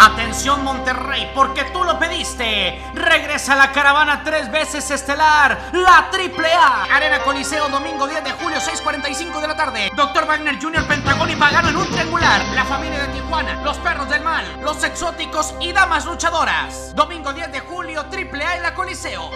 Atención Monterrey, porque tú lo pediste. Regresa la caravana tres veces estelar, la triple A. Arena Coliseo, domingo 10 de julio, 6.45 de la tarde. Doctor Wagner Jr., Pentagón y Pagano en un triangular. La familia de Tijuana, los perros del mal, los exóticos y damas luchadoras. Domingo 10 de julio, triple A en la Coliseo.